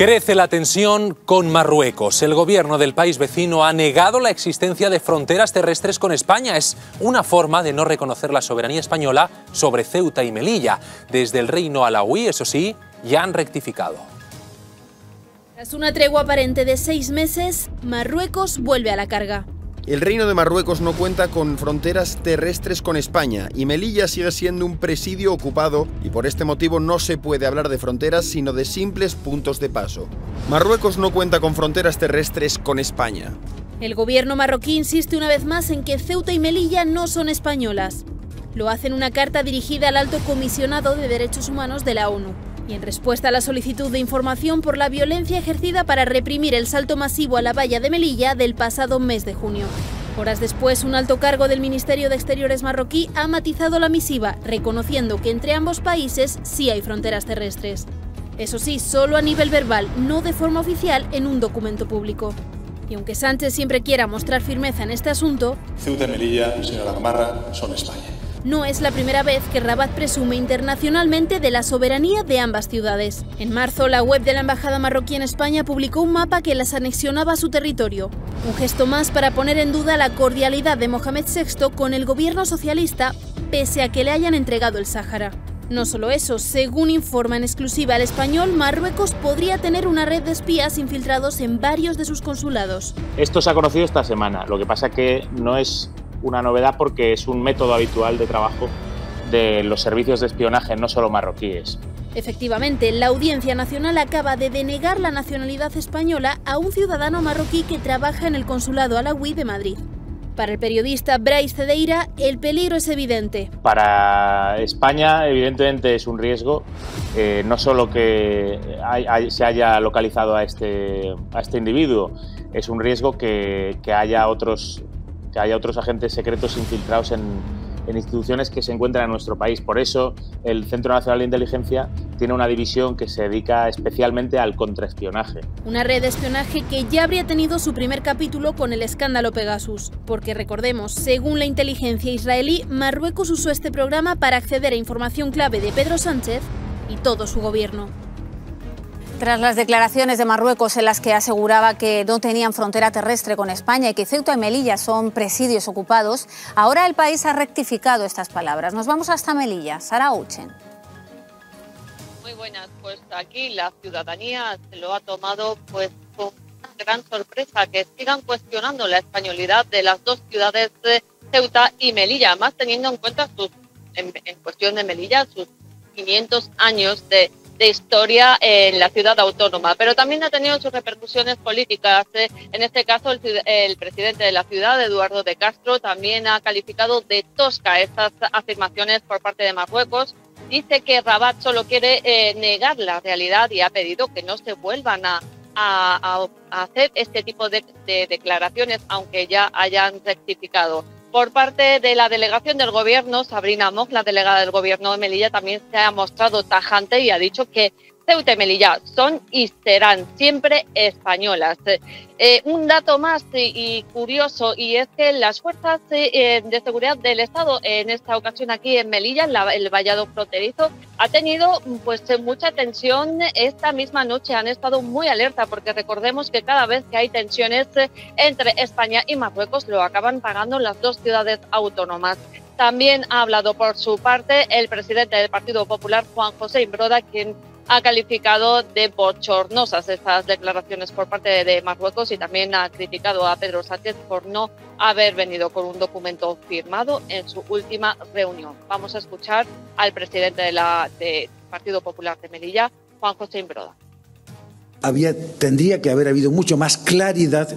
Crece la tensión con Marruecos. El gobierno del país vecino ha negado la existencia de fronteras terrestres con España. Es una forma de no reconocer la soberanía española sobre Ceuta y Melilla. Desde el reino alauí, eso sí, ya han rectificado. Tras una tregua aparente de seis meses, Marruecos vuelve a la carga. El Reino de Marruecos no cuenta con fronteras terrestres con España y Melilla sigue siendo un presidio ocupado y por este motivo no se puede hablar de fronteras sino de simples puntos de paso. Marruecos no cuenta con fronteras terrestres con España. El gobierno marroquí insiste una vez más en que Ceuta y Melilla no son españolas. Lo hace en una carta dirigida al alto comisionado de derechos humanos de la ONU y en respuesta a la solicitud de información por la violencia ejercida para reprimir el salto masivo a la valla de Melilla del pasado mes de junio. Horas después, un alto cargo del Ministerio de Exteriores marroquí ha matizado la misiva, reconociendo que entre ambos países sí hay fronteras terrestres. Eso sí, solo a nivel verbal, no de forma oficial en un documento público. Y aunque Sánchez siempre quiera mostrar firmeza en este asunto, Ceuta y Melilla, señora Gamarra, son España. No es la primera vez que Rabat presume internacionalmente de la soberanía de ambas ciudades. En marzo, la web de la Embajada marroquí en España publicó un mapa que las anexionaba a su territorio. Un gesto más para poner en duda la cordialidad de Mohamed VI con el gobierno socialista, pese a que le hayan entregado el Sáhara. No solo eso, según informa en exclusiva el español, Marruecos podría tener una red de espías infiltrados en varios de sus consulados. Esto se ha conocido esta semana, lo que pasa que no es una novedad porque es un método habitual de trabajo de los servicios de espionaje, no solo marroquíes. Efectivamente, la Audiencia Nacional acaba de denegar la nacionalidad española a un ciudadano marroquí que trabaja en el Consulado Alawi de Madrid. Para el periodista Bryce Cedeira, el peligro es evidente. Para España, evidentemente, es un riesgo, eh, no solo que hay, hay, se haya localizado a este, a este individuo, es un riesgo que, que haya otros que haya otros agentes secretos infiltrados en, en, instituciones que se encuentran en nuestro país. Por eso, el Centro Nacional de Inteligencia tiene una división que se dedica especialmente al contraespionaje. Una red de espionaje que ya habría tenido su primer capítulo con el escándalo Pegasus. Porque recordemos, según la inteligencia israelí, Marruecos usó este programa para acceder a información clave de Pedro Sánchez y todo su gobierno. Tras las declaraciones de Marruecos en las que aseguraba que no tenían frontera terrestre con España y que Ceuta y Melilla son presidios ocupados, ahora el país ha rectificado estas palabras. Nos vamos hasta Melilla. Sara Uchen. Muy buenas, pues aquí la ciudadanía se lo ha tomado pues con una gran sorpresa que sigan cuestionando la españolidad de las dos ciudades de Ceuta y Melilla, más teniendo en cuenta sus, en, en cuestión de Melilla, sus 500 años de de historia en la ciudad autónoma, pero también ha tenido sus repercusiones políticas. En este caso, el, el, presidente de la ciudad, Eduardo de Castro, también ha calificado de tosca estas afirmaciones por parte de Marruecos. Dice que Rabat solo quiere eh, negar la realidad y ha pedido que no se vuelvan a, hacer este tipo de declaraciones, aunque ya hayan rectificado. Por parte de la delegación del gobierno, Sabrina Mock, la delegada del gobierno de Melilla, también se ha mostrado tajante y ha dicho que Ceuta y Melilla son y serán siempre españolas. Eh, un dato más y, y, curioso y es que las fuerzas eh, de seguridad del Estado en esta ocasión aquí en Melilla, la, el vallado fronterizo, ha tenido pues mucha tensión esta misma noche. Han estado muy alerta porque recordemos que cada vez que hay tensiones entre España y Marruecos lo acaban pagando las dos ciudades autónomas. También ha hablado por su parte el presidente del Partido Popular, Juan José Imbroda, quien ha calificado de bochornosas estas declaraciones por parte de Marruecos y también ha criticado a Pedro Sánchez por no haber venido con un documento firmado en su última reunión. Vamos a escuchar al presidente del de Partido Popular de Melilla, Juan José Imbroda. Había, tendría que haber habido mucho más claridad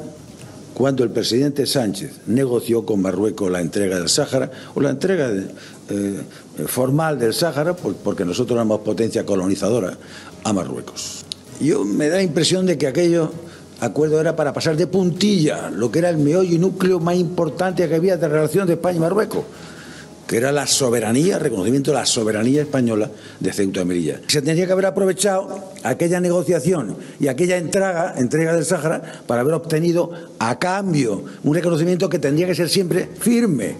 cuando el presidente Sánchez negoció con Marruecos la entrega del Sáhara o la entrega eh, formal del Sáhara, porque nosotros éramos potencia colonizadora a Marruecos. Yo me da la impresión de que aquello acuerdo era para pasar de puntilla lo que era el meollo y núcleo más importante que había de relación de España y Marruecos que era la soberanía, reconocimiento de la soberanía española de Ceuta y Melilla. Se tendría que haber aprovechado aquella negociación y aquella entrega, entrega del Sáhara para haber obtenido a cambio un reconocimiento que tendría que ser siempre firme.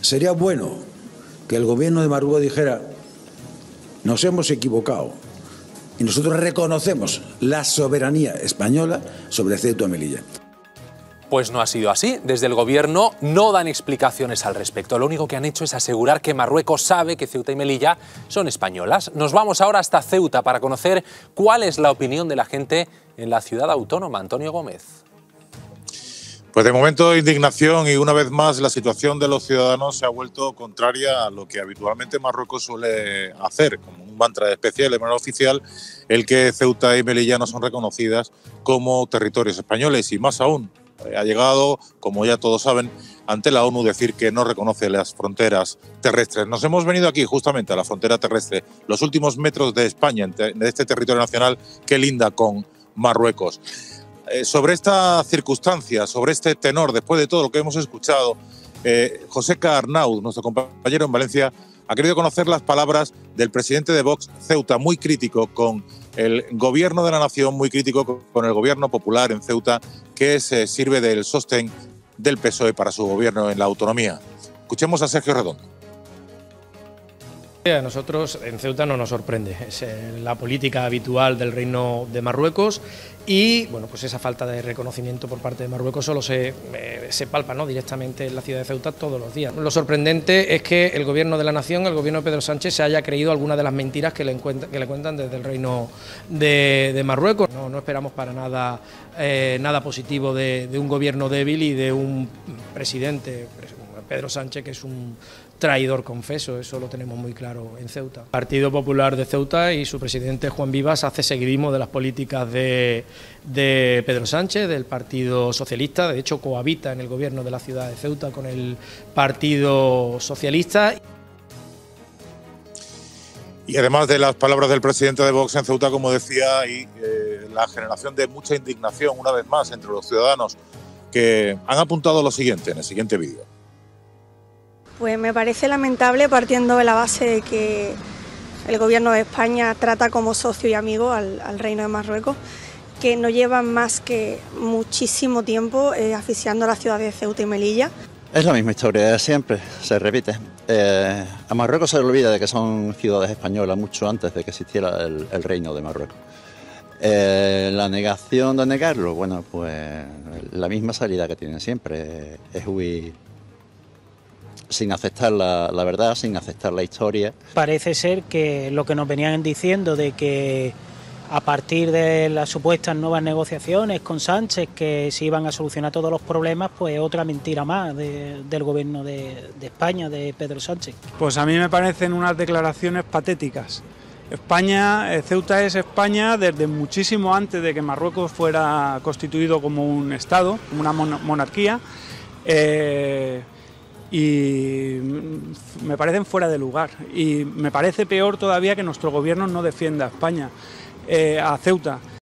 Sería bueno que el gobierno de Marruecos dijera, nos hemos equivocado, Y nosotros reconocemos la soberanía española sobre Ceuta y Melilla. Pues no ha sido así. Desde el gobierno no dan explicaciones al respecto. Lo único que han hecho es asegurar que Marruecos sabe que Ceuta y Melilla son españolas. Nos vamos ahora hasta Ceuta para conocer cuál es la opinión de la gente en la ciudad autónoma. Antonio Gómez. Pues de momento indignación y una vez más la situación de los ciudadanos se ha vuelto contraria a lo que habitualmente Marruecos suele hacer, como un mantra especial de manera oficial, el que Ceuta y Melilla no son reconocidas como territorios españoles y más aún ha llegado, como ya todos saben, ante la ONU decir que no reconoce las fronteras terrestres. Nos hemos venido aquí justamente a la frontera terrestre, los últimos metros de España, de este territorio nacional que linda con Marruecos. Eh, sobre esta circunstancia, sobre este tenor, después de todo lo que hemos escuchado, eh, José Carnaud, nuestro compañero en Valencia, ha querido conocer las palabras del presidente de Vox, Ceuta, muy crítico con el gobierno de la nación, muy crítico con el gobierno popular en Ceuta, que se sirve del sostén del PSOE para su gobierno en la autonomía. Escuchemos a Sergio Redondo. A nosotros en Ceuta no nos sorprende, es eh, la política habitual del Reino de Marruecos y bueno, pues esa falta de reconocimiento por parte de Marruecos solo se, eh, se palpa ¿no? directamente en la ciudad de Ceuta todos los días. Lo sorprendente es que el gobierno de la nación, el gobierno de Pedro Sánchez, se haya creído algunas de las mentiras que le, cuentan desde el Reino de, Marruecos. No, esperamos para nada, eh, nada positivo de un gobierno débil y de un presidente, Pedro Sánchez, que es un traidor confeso, eso lo tenemos muy claro en Ceuta. Partido Popular de Ceuta y su presidente Juan Vivas hace seguidismo de las políticas de, Pedro Sánchez, del Partido Socialista, de hecho cohabita en el gobierno de la ciudad de Ceuta con el Partido Socialista. Y además de las palabras del presidente de Vox en Ceuta, como decía, y eh, la generación de mucha indignación, una vez más, entre los ciudadanos que han apuntado lo siguiente en el siguiente vídeo. Pues me parece lamentable partiendo de la base de que el gobierno de España trata como socio y amigo al, Reino de Marruecos, que no llevan más que muchísimo tiempo eh, a la ciudad de Ceuta y Melilla. Es la misma historia de siempre, se repite. Eh, a Marruecos se le olvida de que son ciudades españolas mucho antes de que existiera el, Reino de Marruecos. Eh, la negación de negarlo, bueno, pues la misma salida que tienen siempre, es huir sin aceptar la, verdad, sin aceptar la historia. Parece ser que lo que nos venían diciendo de que a partir de las supuestas nuevas negociaciones con Sánchez que se iban a solucionar todos los problemas, pues otra mentira más del gobierno de, España, de Pedro Sánchez. Pues a mí me parecen unas declaraciones patéticas. España, eh, Ceuta es España desde muchísimo antes de que Marruecos fuera constituido como un Estado, como una monarquía. Eh, y me parecen fuera de lugar. Y me parece peor todavía que nuestro gobierno no defienda a España, eh, a Ceuta.